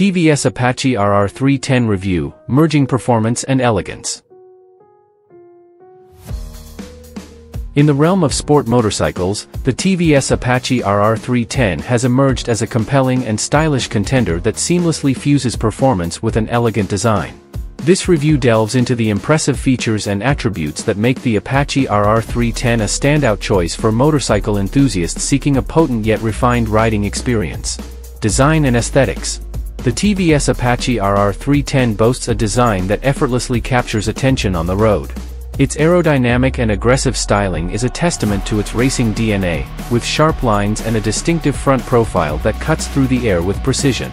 TVS Apache RR310 Review, Merging Performance and Elegance. In the realm of sport motorcycles, the TVS Apache RR310 has emerged as a compelling and stylish contender that seamlessly fuses performance with an elegant design. This review delves into the impressive features and attributes that make the Apache RR310 a standout choice for motorcycle enthusiasts seeking a potent yet refined riding experience. Design and Aesthetics The TVS Apache RR310 boasts a design that effortlessly captures attention on the road. Its aerodynamic and aggressive styling is a testament to its racing DNA, with sharp lines and a distinctive front profile that cuts through the air with precision.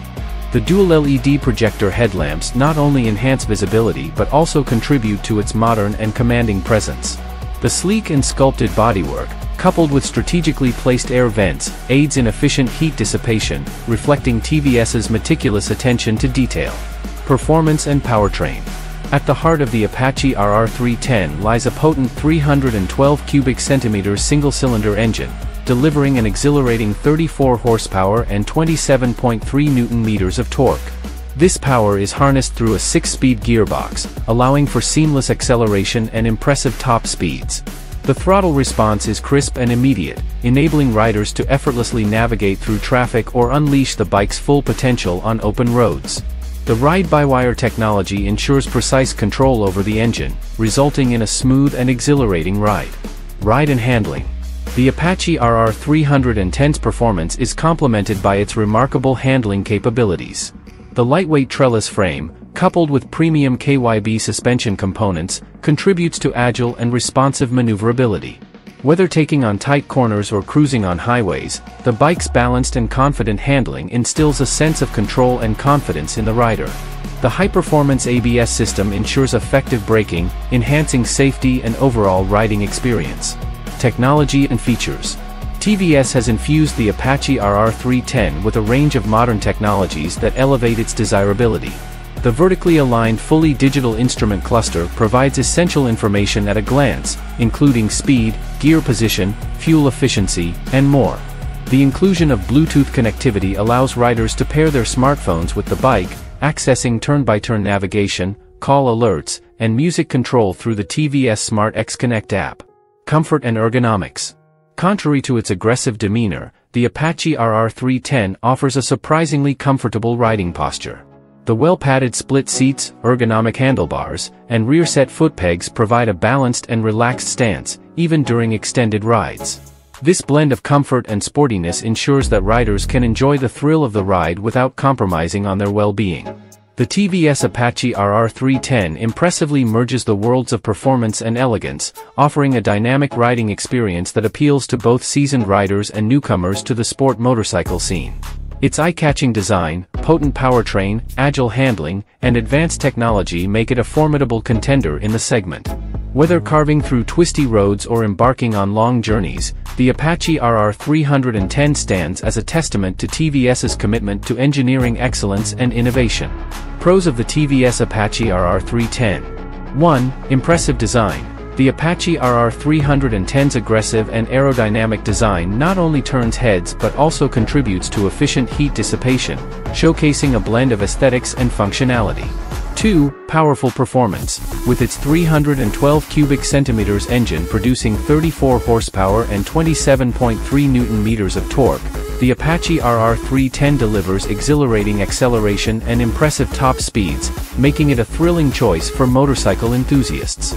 The dual LED projector headlamps not only enhance visibility but also contribute to its modern and commanding presence. The sleek and sculpted bodywork, coupled with strategically placed air vents, aids in efficient heat dissipation, reflecting TVS's meticulous attention to detail. Performance and powertrain. At the heart of the Apache RR310 lies a potent 312 cubic centimeters single-cylinder engine, delivering an exhilarating 34 horsepower and 27.3 newton-meters of torque. This power is harnessed through a 6-speed gearbox, allowing for seamless acceleration and impressive top speeds. The throttle response is crisp and immediate, enabling riders to effortlessly navigate through traffic or unleash the bike's full potential on open roads. The ride-by-wire technology ensures precise control over the engine, resulting in a smooth and exhilarating ride. Ride and handling. The Apache RR310's performance is complemented by its remarkable handling capabilities. The lightweight trellis frame, coupled with premium KYB suspension components, contributes to agile and responsive maneuverability. Whether taking on tight corners or cruising on highways, the bike's balanced and confident handling instills a sense of control and confidence in the rider. The high-performance ABS system ensures effective braking, enhancing safety and overall riding experience technology and features. TVS has infused the Apache RR310 with a range of modern technologies that elevate its desirability. The vertically aligned fully digital instrument cluster provides essential information at a glance, including speed, gear position, fuel efficiency, and more. The inclusion of Bluetooth connectivity allows riders to pair their smartphones with the bike, accessing turn-by-turn -turn navigation, call alerts, and music control through the TVS Smart X Connect app. Comfort and ergonomics. Contrary to its aggressive demeanor, the Apache RR310 offers a surprisingly comfortable riding posture. The well-padded split seats, ergonomic handlebars, and rear-set foot pegs provide a balanced and relaxed stance, even during extended rides. This blend of comfort and sportiness ensures that riders can enjoy the thrill of the ride without compromising on their well-being. The TVS Apache RR310 impressively merges the worlds of performance and elegance, offering a dynamic riding experience that appeals to both seasoned riders and newcomers to the sport motorcycle scene. Its eye-catching design, potent powertrain, agile handling, and advanced technology make it a formidable contender in the segment. Whether carving through twisty roads or embarking on long journeys, the Apache RR310 stands as a testament to TVS's commitment to engineering excellence and innovation. Pros of the TVS Apache RR310 1. Impressive design. The Apache RR310's aggressive and aerodynamic design not only turns heads but also contributes to efficient heat dissipation, showcasing a blend of aesthetics and functionality. 2. Powerful performance. With its 312 cubic centimeters engine producing 34 horsepower and 27.3 newton meters of torque, the Apache RR310 delivers exhilarating acceleration and impressive top speeds, making it a thrilling choice for motorcycle enthusiasts.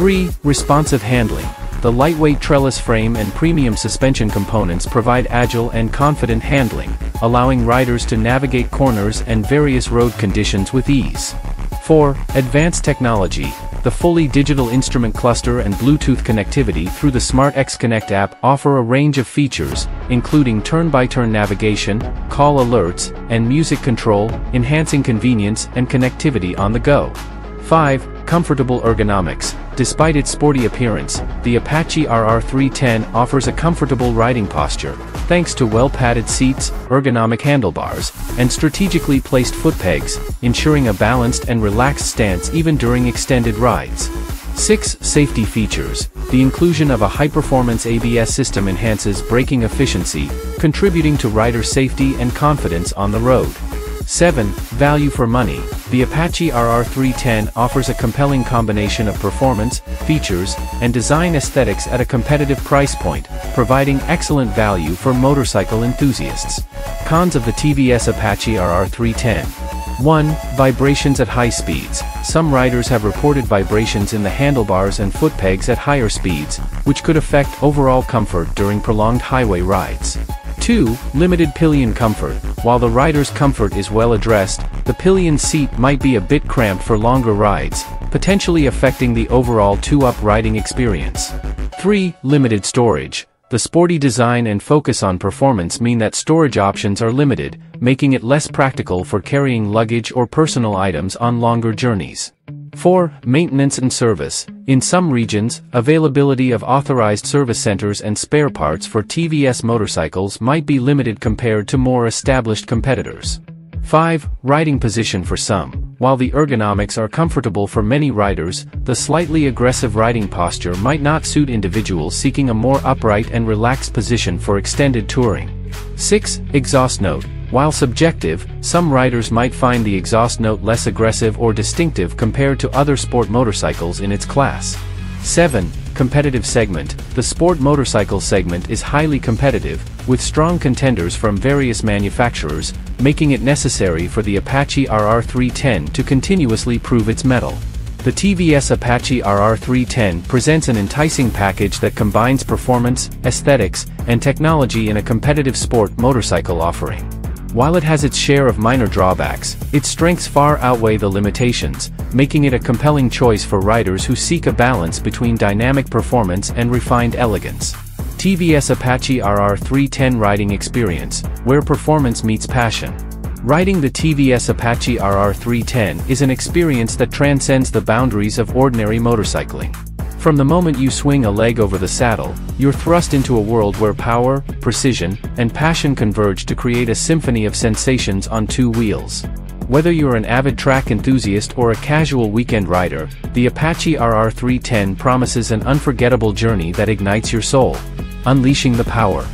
3. Responsive handling. The lightweight trellis frame and premium suspension components provide agile and confident handling, allowing riders to navigate corners and various road conditions with ease. 4. Advanced technology. The fully digital instrument cluster and Bluetooth connectivity through the Smart X Connect app offer a range of features, including turn-by-turn -turn navigation, call alerts, and music control, enhancing convenience and connectivity on the go. 5. Comfortable ergonomics. Despite its sporty appearance, the Apache RR310 offers a comfortable riding posture, thanks to well-padded seats, ergonomic handlebars, and strategically placed foot pegs, ensuring a balanced and relaxed stance even during extended rides. 6. Safety features. The inclusion of a high-performance ABS system enhances braking efficiency, contributing to rider safety and confidence on the road. 7. Value for money. The Apache RR310 offers a compelling combination of performance, features, and design aesthetics at a competitive price point, providing excellent value for motorcycle enthusiasts. Cons of the TVS Apache RR310. 1. Vibrations at high speeds. Some riders have reported vibrations in the handlebars and foot pegs at higher speeds, which could affect overall comfort during prolonged highway rides. 2. Limited pillion comfort. While the rider's comfort is well addressed, the pillion seat might be a bit cramped for longer rides, potentially affecting the overall two-up riding experience. 3. Limited storage. The sporty design and focus on performance mean that storage options are limited, making it less practical for carrying luggage or personal items on longer journeys. 4. Maintenance and service. In some regions, availability of authorized service centers and spare parts for TVS motorcycles might be limited compared to more established competitors. 5. Riding position for some. While the ergonomics are comfortable for many riders, the slightly aggressive riding posture might not suit individuals seeking a more upright and relaxed position for extended touring. 6. Exhaust note. While subjective, some riders might find the exhaust note less aggressive or distinctive compared to other sport motorcycles in its class. 7. Competitive segment. The sport motorcycle segment is highly competitive, with strong contenders from various manufacturers, making it necessary for the Apache RR310 to continuously prove its mettle. The TVS Apache RR310 presents an enticing package that combines performance, aesthetics, and technology in a competitive sport motorcycle offering. While it has its share of minor drawbacks, its strengths far outweigh the limitations, making it a compelling choice for riders who seek a balance between dynamic performance and refined elegance. TVS Apache RR310 Riding Experience, where performance meets passion. Riding the TVS Apache RR310 is an experience that transcends the boundaries of ordinary motorcycling. From the moment you swing a leg over the saddle, you're thrust into a world where power, precision, and passion converge to create a symphony of sensations on two wheels. Whether you're an avid track enthusiast or a casual weekend rider, the Apache RR310 promises an unforgettable journey that ignites your soul, unleashing the power.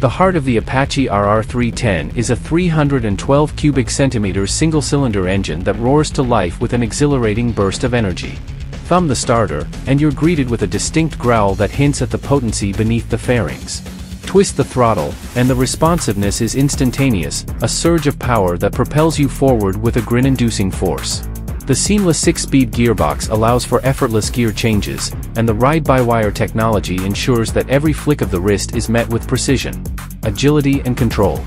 The heart of the Apache RR310 is a 312 cubic centimeters single-cylinder engine that roars to life with an exhilarating burst of energy. Thumb the starter, and you're greeted with a distinct growl that hints at the potency beneath the fairings. Twist the throttle, and the responsiveness is instantaneous, a surge of power that propels you forward with a grin-inducing force. The seamless 6-speed gearbox allows for effortless gear changes, and the ride-by-wire technology ensures that every flick of the wrist is met with precision, agility and control.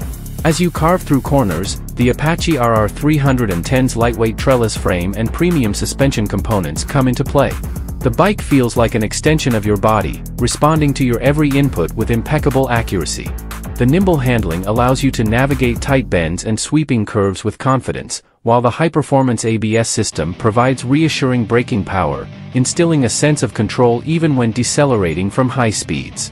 As you carve through corners, the Apache RR310's lightweight trellis frame and premium suspension components come into play. The bike feels like an extension of your body, responding to your every input with impeccable accuracy. The nimble handling allows you to navigate tight bends and sweeping curves with confidence, while the high-performance ABS system provides reassuring braking power, instilling a sense of control even when decelerating from high speeds.